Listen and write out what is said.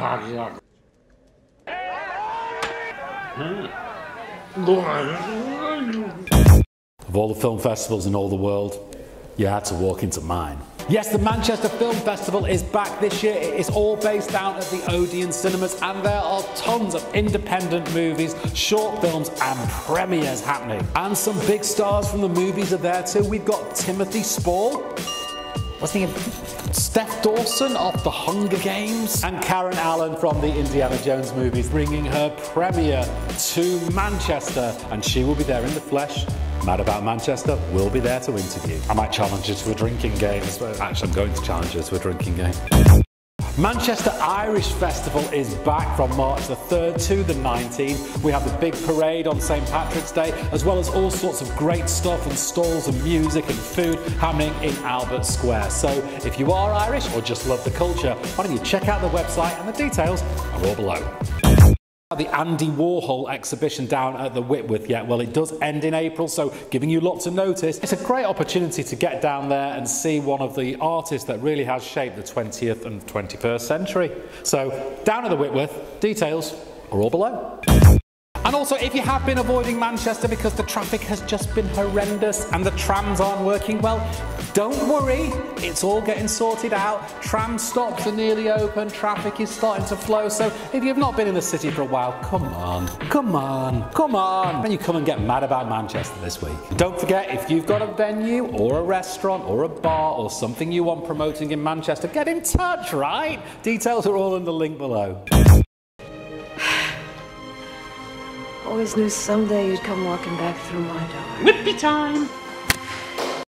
Yeah. Of all the film festivals in all the world, you had to walk into mine. Yes, the Manchester Film Festival is back this year. It is all based down at the Odeon Cinemas, and there are tons of independent movies, short films, and premieres happening. And some big stars from the movies are there too. We've got Timothy Spall. What's the name? Stef Dawson of The Hunger Games and Karen Allen from the Indiana Jones movies bringing her premiere to Manchester and she will be there in the flesh Mad About Manchester will be there to interview. I might challenge her to a drinking game. Actually, I'm going to challenge her to a drinking game. Manchester Irish Festival is back from March the 3rd to the 19th. We have the big parade on St Patrick's Day, as well as all sorts of great stuff and stalls and music and food happening in Albert Square. So if you are Irish or just love the culture, why don't you check out the website and the details are all below. The Andy Warhol exhibition down at the Whitworth yet? Well, it does end in April, so giving you lots of notice. It's a great opportunity to get down there and see one of the artists that really has shaped the 20th and 21st century. So, down at the Whitworth, details are all below. And also, if you have been avoiding Manchester because the traffic has just been horrendous and the trams aren't working well, don't worry, it's all getting sorted out. Tram stops are nearly open, traffic is starting to flow. So if you've not been in the city for a while, come on, come on, come on. And you come and get mad about Manchester this week. Don't forget, if you've got a venue or a restaurant or a bar or something you want promoting in Manchester, get in touch, right? Details are all in the link below. Always knew someday you'd come walking back through my door. Whippy time!